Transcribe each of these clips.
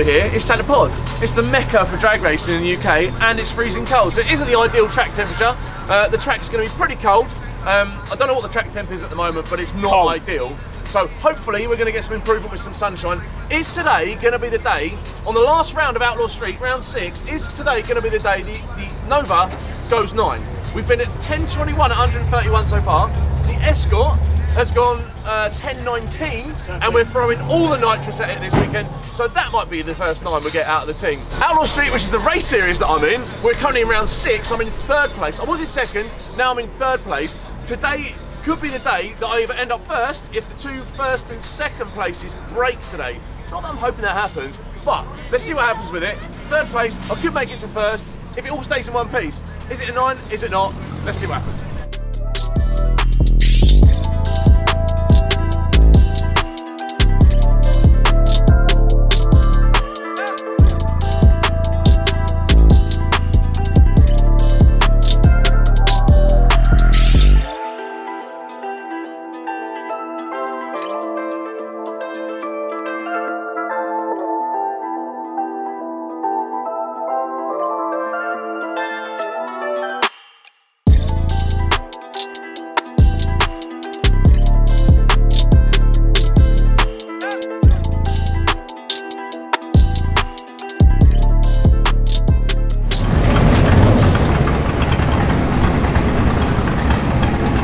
We're here? It's Santa Pod. It's the mecca for drag racing in the UK, and it's freezing cold. So it isn't the ideal track temperature. Uh, the track's going to be pretty cold. Um, I don't know what the track temp is at the moment, but it's not Cold. ideal. So hopefully we're going to get some improvement with some sunshine. Is today going to be the day on the last round of Outlaw Street, round six? Is today going to be the day the, the Nova goes nine? We've been at 10.21 at 131 so far. The Escort has gone uh, 10.19 and we're throwing all the nitrous at it this weekend. So that might be the first nine we get out of the team. Outlaw Street, which is the race series that I'm in, we're currently in round six. I'm in third place. I was in second, now I'm in third place. Today could be the day that I either end up first if the two first and second places break today. Not that I'm hoping that happens, but let's see what happens with it. Third place, I could make it to first if it all stays in one piece. Is it a nine? Is it not? Let's see what happens.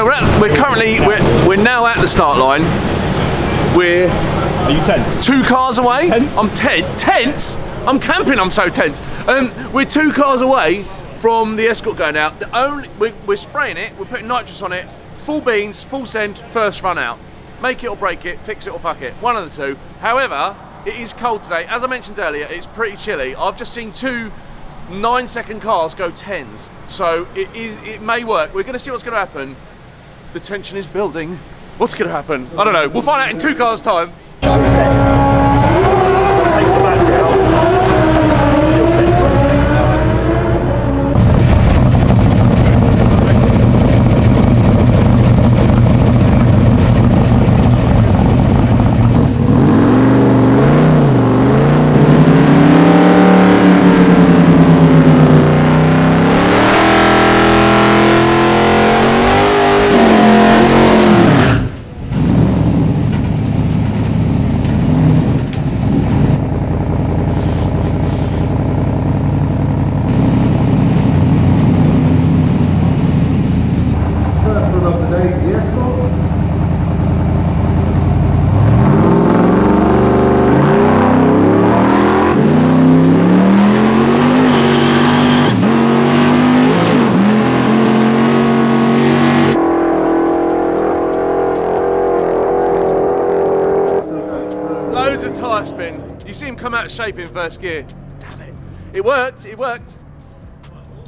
So we're, at, we're currently we're, we're now at the start line. We're Are you tense? two cars away. Tense? I'm ten, tense. I'm camping. I'm so tense. Um, we're two cars away from the escort going out. The only we're, we're spraying it. We're putting nitrous on it. Full beans, full send, first run out. Make it or break it. Fix it or fuck it. One of the two. However, it is cold today. As I mentioned earlier, it's pretty chilly. I've just seen two nine second cars go tens. So it is. It may work. We're going to see what's going to happen. The tension is building. What's going to happen? I don't know. We'll find out in two cars' time. Take the battery out. Still set. First one of the day, the Escort. Loads of tyre spin. You see him come out of shape in first gear. Damn it. It worked, it worked.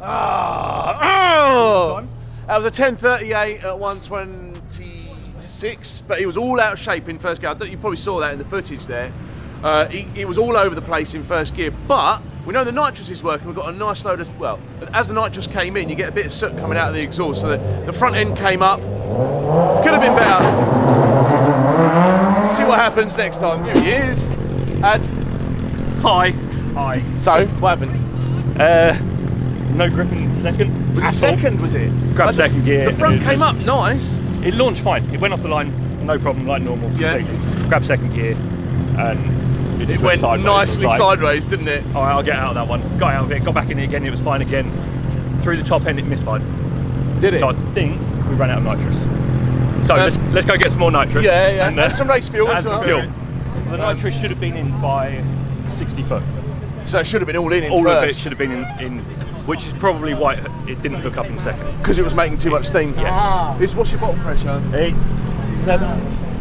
Ah, oh. That was a 1038 at 126, but he was all out of shape in first gear. I think you probably saw that in the footage there. Uh, he, he was all over the place in first gear, but we know the nitrous is working. We've got a nice load of, well, as the nitrous came in, you get a bit of soot coming out of the exhaust. So the, the front end came up. Could have been better. See what happens next time. Here he is. Ad. Hi. Hi. So, what happened? Uh, no grip in second. Was it second, was it? Grab Like, second gear. The front came up nice. It launched fine. It went off the line, no problem, like normal. Yeah. completely. Grab second gear, and it, It went sideways. nicely It like, sideways, didn't it? All right, I'll get out of that one. Got out of it, got back in it again. It was fine again. Through the top end, it misfired. Did it? So I think we ran out of nitrous. So Um, let's, let's go get some more nitrous. yeah, yeah. And, And some race fuel and as well. fuel. The nitrous should have been in by 60 foot. So it should have been all in in All of it should have been in, in, which is probably why it didn't hook up in second. because it was making too much steam. Yeah. It's what's your bottle pressure? It's seven.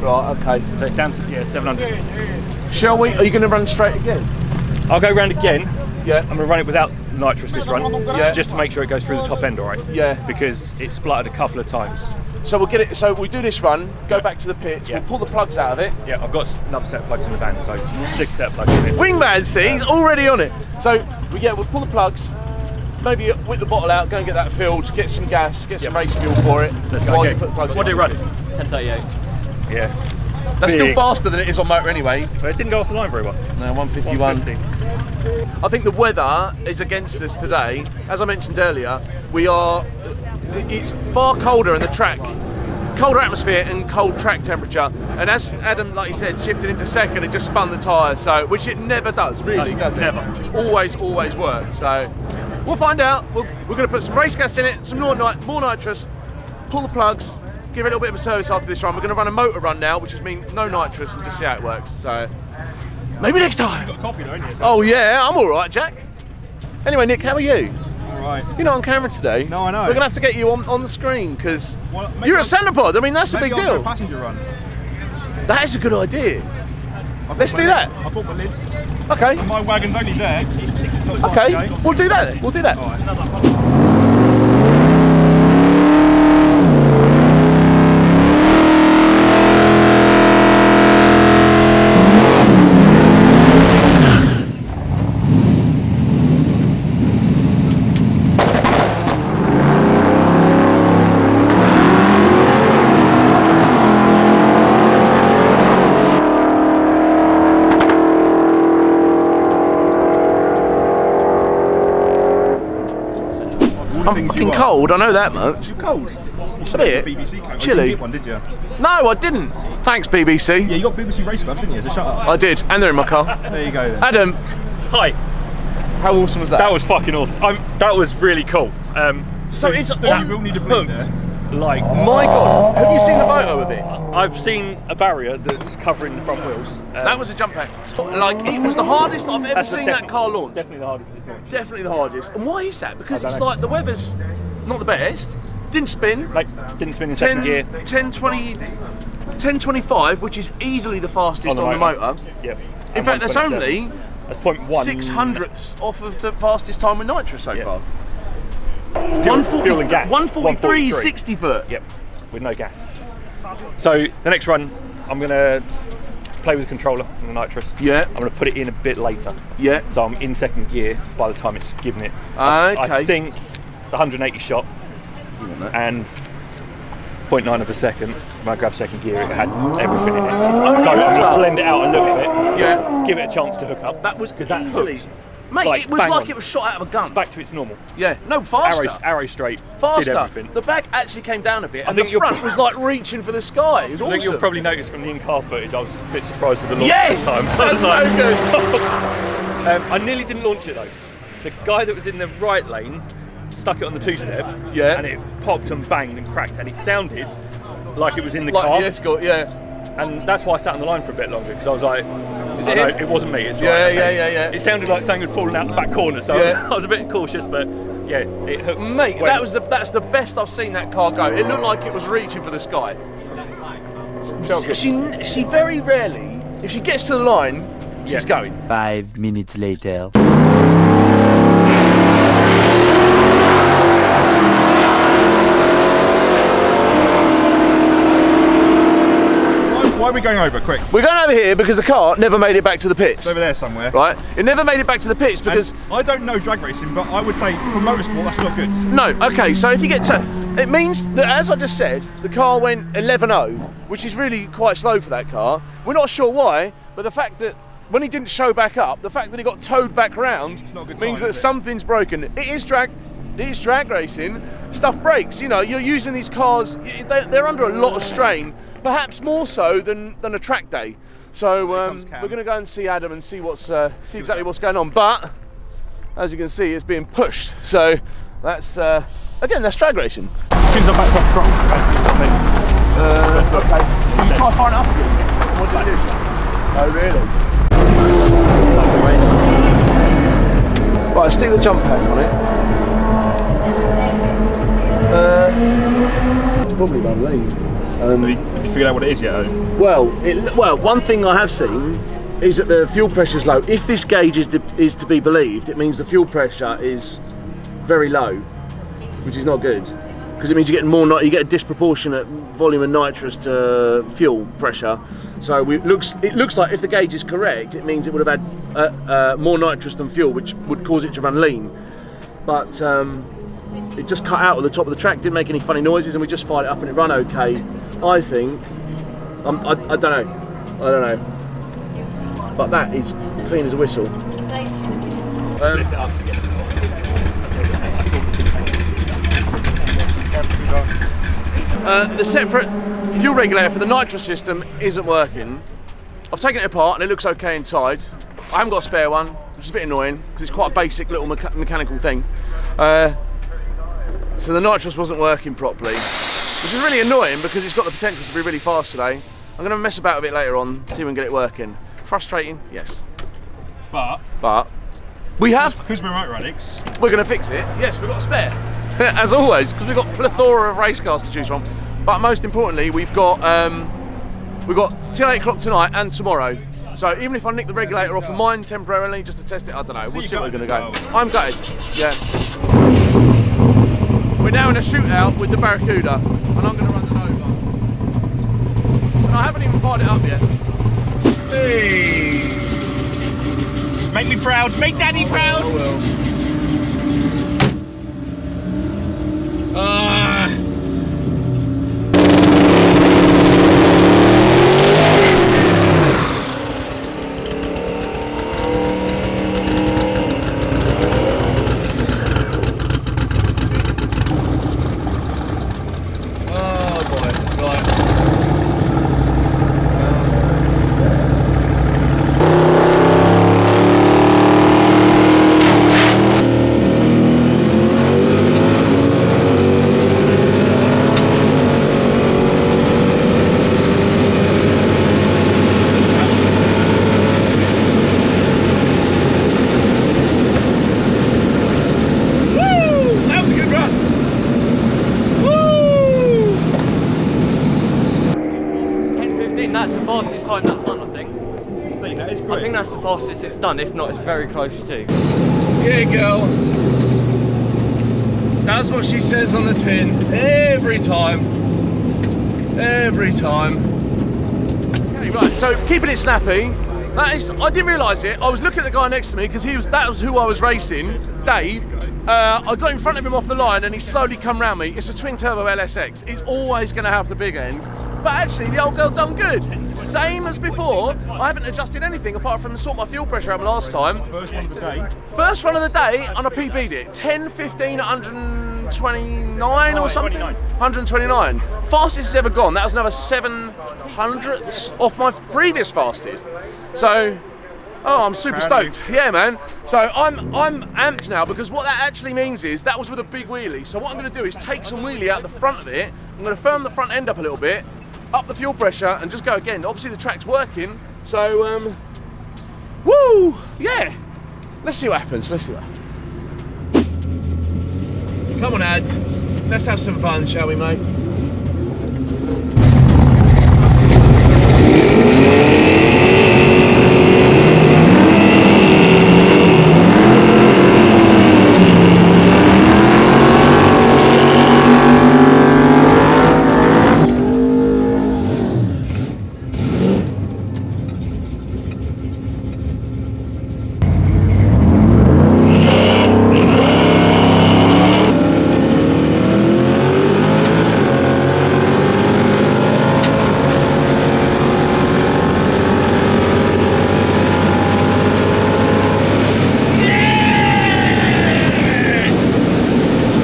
Right. Okay. So it's down to yeah 700. Shall we? Are you going to run straight again? I'll go round again. Yeah. I'm gonna run it without nitrous this run, Yeah. just to make sure it goes through the top end all right. Yeah. Because it spluttered a couple of times. So we'll get it. So we do this run, go Yeah. back to the pits, Yeah. we'll pull the plugs out of it. Yeah, I've got another set of plugs in the van, so stick set of plugs in it. Wingman, see, he's already on it. So we yeah, we'll pull the plugs, maybe whip the bottle out, go and get that filled, get some gas, get some Yep. race fuel for it. Let's go. while Okay. you put the plugs What in. do you run? 1038. Yeah. That's still faster than it is on motor anyway. But it didn't go off the line very well. No, 151. 150. I think the weather is against us today. As I mentioned earlier, we are. It's far colder in the track, colder atmosphere and cold track temperature. And as Adam, like you said, shifted into second, it just spun the tyre. So, which it never does, really, No, does it? never. It's always, always worked. So, we'll find out. We'll, we're going to put some race gas in it, some more, nit- more nitrous, pull the plugs, give it a little bit of a service after this run. We're going to run a motor run now, which just means no nitrous and just see how it works. So, maybe next time. Coffee though, ain't you? Oh yeah, I'm all right, Jack. Anyway, Nick, how are you? Right. You're not on camera today. No, I know. We're gonna have to get you on, on the screen because Well, you're I'll- at Santa Pod. I mean, that's a big I'll deal. passenger run. That is a good idea. Let's do that. I've got my lid. Okay. My wagon's only there. Okay. We'll do that. We'll do that. I'm things fucking you are. cold. I know that much. You're cold? A bit. BBC coat. Chilly. You didn't get one, did you? No, I didn't. Thanks, BBC. Yeah, you got BBC race stuff, didn't you? So shut up. I did, and they're in my car. There you go then. Adam, Hi, how awesome was that? that was fucking awesome. I'm, that was really cool. Um, so it's Still, on you will need a bleed there. Like, My God, have you seen the photo of it? I've seen a barrier that's covering the front wheels. Um, That was a jump pack. Like it was the hardest I've ever seen that car launch. Definitely the hardest. Definitely the hardest. And why is that? Because it's know. like the weather's not the best. Didn't spin. Like, didn't spin in 10, second gear. 10, 20, 10, 25, which is easily the fastest on the, motor. Yep. In And fact, that's only That's point one. six hundredths off of the fastest time with nitrous so Yeah. far. Fuel, 140, fuel and gas. 143, 60 foot. Yep, with no gas. So the next run, I'm gonna play with the controller and the nitrous. Yeah. I'm gonna put it in a bit later. Yeah. So I'm in second gear by the time it's given it. I- I think the 180 shot and 0.9 of a second. When I grabbed second gear, it had everything in it. So I'm gonna blend it out a little bit. Yeah. Give it a chance to hook up. That was 'Cause that easily. Mate, Like, it was like on. it was shot out of a gun. Back to its normal. Yeah. No, faster. Arrow, arrow straight. Faster. The back actually came down a bit, and think the front was like reaching for the sky. It was I awesome. think you'll probably notice from the in-car footage, I was a bit surprised with the launch yes, time. I that's so like- good. Um, I nearly didn't launch it though. The guy that was in the right lane stuck it on the two-step, Yeah. and it popped and banged and cracked, and it sounded like it was in the Like car, the escort, yeah. and that's why I sat on the line for a bit longer because I was like, Is "Oh, it no, him? it wasn't me. It's Yeah, right, yeah, okay." yeah, yeah. It sounded like something had fallen out the back corner, so I, was, I was a bit cautious, but yeah, it hooked. Mate, when- that was the that's the best I've seen that car go. It looked like it was reaching for the sky. felt good. She she very rarely, if she gets to the line, she's Yeah. going. Five minutes later. Why, are we going over? Quick. We're going over here because the car never made it back to the pits. It's over there somewhere. Right? It never made it back to the pits And because I don't know drag racing, but I would say for motorsport that's not good. no. Okay, so if you get to, it means that as I just said, the car went 11.0, which is really quite slow for that car. We're not sure why, but the fact that when he didn't show back up, the fact that he got towed back round not a good means sign, that something's broken. It is drag. It is drag racing. Stuff breaks. You know, you're using these cars. They're under a lot of strain, perhaps more so than than a track day. So um, we're going to go and see Adam and see what's uh, see exactly what's going on. But as you can see, it's being pushed. So that's uh, again that's drag racing. As soon as I backed off the throttle, Uh, okay. So you try firing it up again. What did you do? Oh really? Right, stick the jump pack on it. Uh, it's probably run lean. Have you, have you figured out what it is yet? Well, it, well, one thing I have seen is that the fuel pressure is low. If this gauge is to, is to be believed, it means the fuel pressure is very low, which is not good because it means you're getting more. You get a disproportionate volume of nitrous to fuel pressure. So we, it looks it looks like if the gauge is correct, it means it would have had uh, uh, more nitrous than fuel, which would cause it to run lean. But um, it just cut out at the top of the track, didn't make any funny noises, and we just fired it up and it ran okay. I think. Um, I, I don't know. I don't know. But that is clean as a whistle. Uh, the separate fuel regulator for the nitrous system isn't working. I've taken it apart and it looks okay inside. I haven't got a spare one, which is a bit annoying because it's quite a basic little mecha- mechanical thing. Uh, so the nitrous wasn't working properly, which is really annoying because it's got the potential to be really fast today. I'm going to mess about a bit later on, see if we can get it working. Frustrating, yes, But but we have because we're motor addicts, we're going to fix it. Yes, we've got a spare, as always, because we've got plethora of race cars to choose from. But most importantly, we've got um, we've got till eight o'clock tonight and tomorrow. So even if I nick the regulator off of mine temporarily just to test it, I don't know. we'll see what we're going to go. I'm gutted. Yeah. We're now in a shootout with the Barracuda, and I'm going to run the Nova. And I haven't even fired it up yet. Hey. make me proud, make daddy proud. Oh well. Ah. Oh boy, right. Woo! That was a good run. Woo! 10.15, that's the fastest time that's done, I think. That is I great. think that's the fastest it's done, if not, it's very close to. Yeah, girl. That's what she says on the tin every time. Every time. Okay, right. So keeping it snappy. That is. I didn't realise it. I was looking at the guy next to me because he was. That was who I was racing, Dave. Uh, I got in front of him off the line and he slowly come round me. It's a twin turbo LSX. He's always going to have the big end. But actually, the old girl done good. Same as before. I haven't adjusted anything apart from sort my fuel pressure out last time. First one of the day. First run of the day, and I PB'd it. 10, 15, 129 or something? 129. Fastest it's ever gone. That was another 7 hundredths off my previous fastest. So, oh, I'm super stoked. Yeah, man. So I'm I'm amped now because what that actually means is that was with a big wheelie. So what I'm going to do is take some wheelie out the front of it. I'm going to firm the front end up a little bit, up the fuel pressure, and just go again. Obviously the track's working, so um, woo, yeah. Let's see what happens. Let's see what happens. Come on, ads. Let's have some fun, shall we, mate?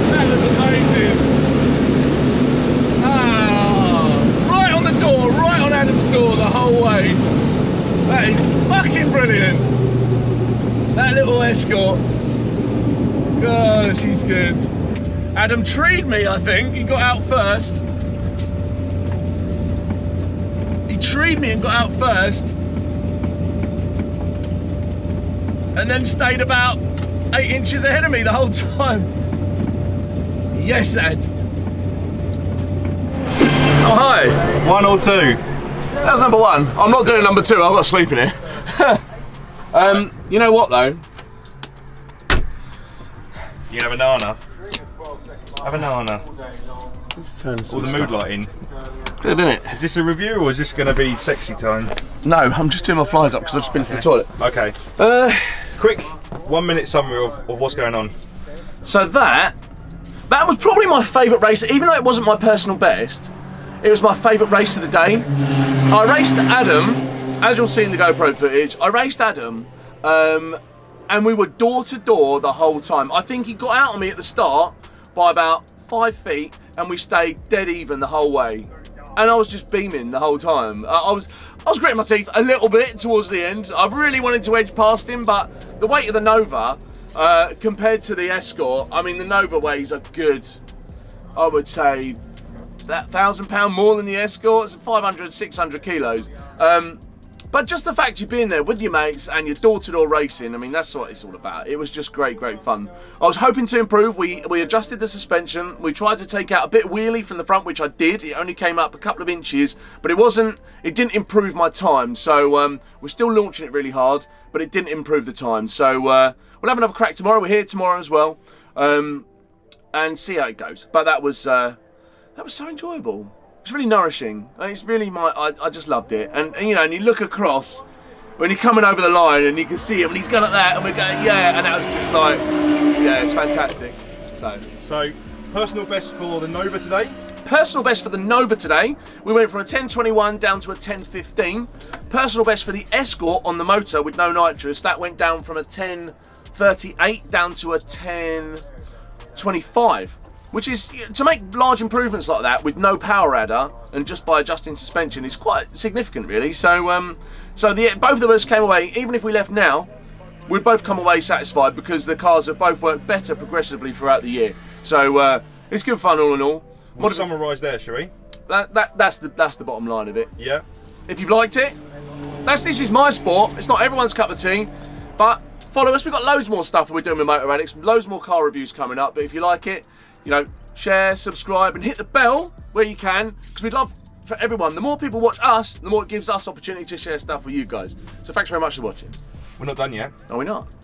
That was amazing. Ah, right on the door, right on Adam's door the whole way. That is fucking brilliant. That little escort. God, she's good. Adam treed me, I think. He got out first. He treed me and got out first. And then stayed about eight inches ahead of me the whole time. Yes, Ed. Oh, hi. One or two. That was number one. I'm not doing number two. I've got to sleep in here. um, you know what, though? You have a nana. Have a nana. Let's turn All the mood lighting. Good, isn't it? Is this a review or is this going to be sexy time? No, I'm just doing my flies up because I've just been to the toilet. Okay. Uh, Quick one minute summary of, of what's going on. so that that was probably my favourite race, even though it wasn't my personal best. It was my favourite race of the day. I raced Adam as you'll see in the GoPro footage, I raced Adam, um, and we were door to door the whole time. I think he got out on me at the start by about five feet, and we stayed dead even the whole way. And I was just beaming the whole time. I, I was, I was gritting my teeth a little bit towards the end. I really wanted to edge past him, but the weight of the Nova uh, compared to the Escort, I mean, the Nova weighs a good, I would say, that thousand pound more than the Escort. It's 500, 600 kilos. Um, but just the fact you've been there with your mates and you're door-to-door racing, I mean, that's what it's all about. It was just great, great fun. I was hoping to improve. We we adjusted the suspension. We tried to take out a bit wheelie from the front, which I did. It only came up a couple of inches, but it wasn't. It didn't improve my time. So um, we're still launching it really hard, but it didn't improve the time. So uh, we'll have another crack tomorrow. We're here tomorrow as well, um, and see how it goes. But that was uh, that was so enjoyable. It's really nourishing. It's really my. I, I just loved it. And, and you know, and you look across when you're coming over the line and you can see him and he's going like that and we're going yeah, and that was just like yeah, it's fantastic. So So, personal best for the Nova today. personal best for the Nova today, we went from a 1021 down to a 1015. Personal best for the Escort on the motor with no nitrous, that went down from a 1038 down to a 1025. Which is to make large improvements like that with no power adder and just by adjusting suspension is quite significant, really. So, um, so the both of us came away. Even if we left now, we'd both come away satisfied because the cars have both worked better progressively throughout the year. So uh, it's good fun all in all. We'll What- summarise there, shall we? that, that, that's the that's the bottom line of it. Yeah. If you've liked it, that's this is my sport. It's not everyone's cup of tea, but follow us. We've got loads more stuff we're doing with Motor Addicts, loads more car reviews coming up. But if you like it, you know, share, subscribe, and hit the bell where you can, because we'd love for everyone. The more people watch us, the more it gives us opportunity to share stuff with you guys. So thanks very much for watching. We're not done yet. Are we not?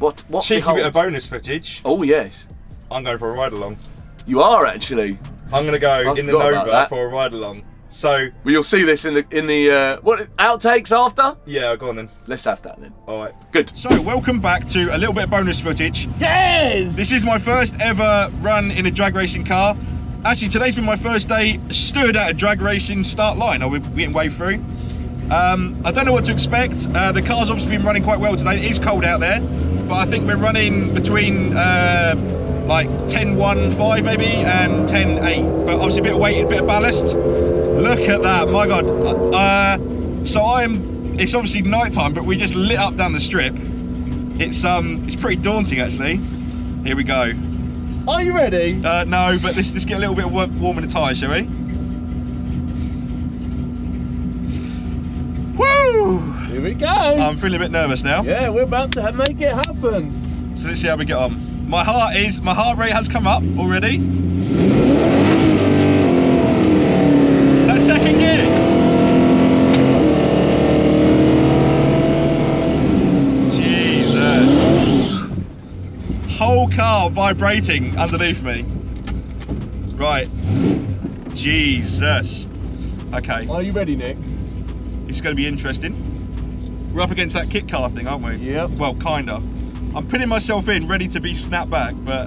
What? What? Cheeky bit of beholds? bonus footage. Oh yes, I'm going for a ride along. you are actually. I'm going to go I in the Nova for a ride along. So, Well, you'll see this in the in the uh, what outtakes after. yeah, go on then. Let's have that then. All right. Good. So, welcome back to a little bit of bonus footage. Yes! This is my first ever run in a drag racing car. Actually, today's been my first day stood at a drag racing start line. Oh, we're getting way through. Um, I don't know what to expect. Uh, the car's obviously been running quite well today. It is cold out there, but I think we're running between uh, like 10.1.5 maybe and 10.8. But obviously a bit of weight, a bit of ballast. Look at that, my God. Uh, so I'm, it's obviously night time, but we just lit up down the strip. It's um, it's pretty daunting actually. Here we go. Are you ready? Uh, no, but let's, let's get a little bit wa- warm in the tyres, shall we? Woo! Here we go. I'm feeling a bit nervous now. yeah, we're about to make it happen. So let's see how we get on. My heart is, my heart rate has come up already. Is that second gear? Jesus. Whole car vibrating underneath me. Right. Jesus. Okay, Are you ready, Nick? it's going to be interesting. We're up against that kit car thing, aren't we? Yep. Well, kinda. I'm pinning myself in, ready to be snapped back, but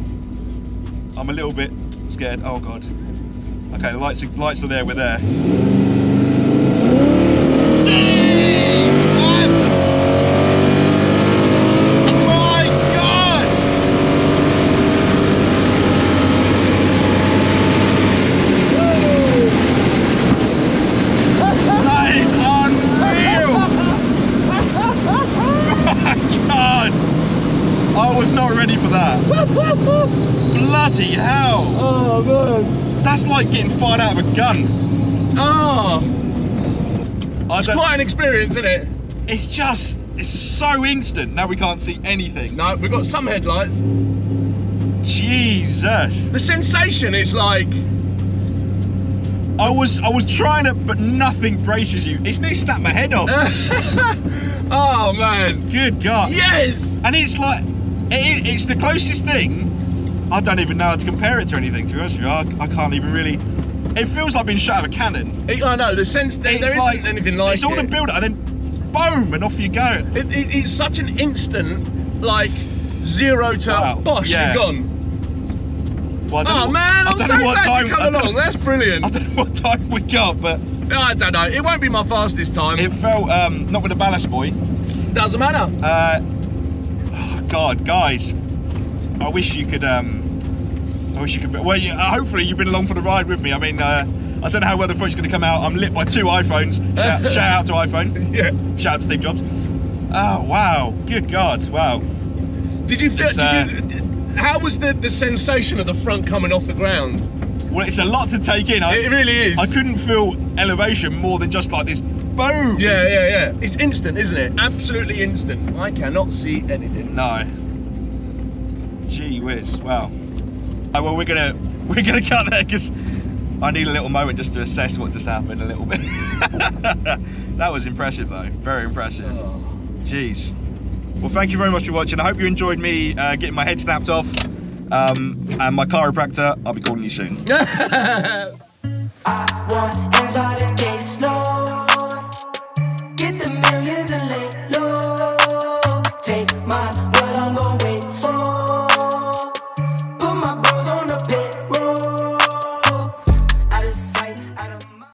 I'm a little bit scared. Oh god. Okay, the lights are, lights are there. We're there. Jesus! My God! That is unreal! my God! I was not ready for that. Bloody hell! Oh man. That's like getting fired out of a gun. Oh, I don't, quite an experience, isn't it? it's just, it's so instant. Now we can't see anything. No, we've got some headlights. Jesus. The sensation is like, I was, I was trying to, but nothing braces you. It's nearly snapped my head off. oh man. Good God. Yes. And it's like, it, it's the closest thing. I don't even know how to compare it to anything, to be honest with you. I, I can't even really. It feels like being shot out of a cannon. It- I know the sense. There, It's there like, isn't anything like It's all it. the build up and then boom, and off you go. It, it, it's such an instant, like zero to Wow, bosh, yeah. you're gone. Well, I don't know Oh what- man, I'm don't so know what glad time, you come along. That's brilliant. I don't know what time we got, but I don't know. It won't be my fastest time. It felt um, not with the ballast boy. doesn't matter. Uh, oh God, guys, I wish you could. Um, I wish you could. Be, Well, you, uh, hopefully you've been along for the ride with me. I mean, uh, I don't know how well the is going to come out. I'm lit by two iPhones. Shout, shout out to iPhone. Yeah. Shout out to Steve Jobs. Oh wow, good God, wow. Did you feel? It's, did you, how was the, the sensation of the front coming off the ground? Well, it's a lot to take in. I, It really is. I couldn't feel elevation more than just like this boom. Yeah, yeah, yeah. It's instant, isn't it? Absolutely instant. I cannot see anything. No. Gee whiz, wow. Oh, well, we're gonna we're gonna cut there because I need a little moment just to assess what just happened a little bit. that was impressive though, very impressive. Jeez. Well, thank you very much for watching. I hope you enjoyed me uh, getting my head snapped off. Um, and my chiropractor, I'll be calling you soon. I want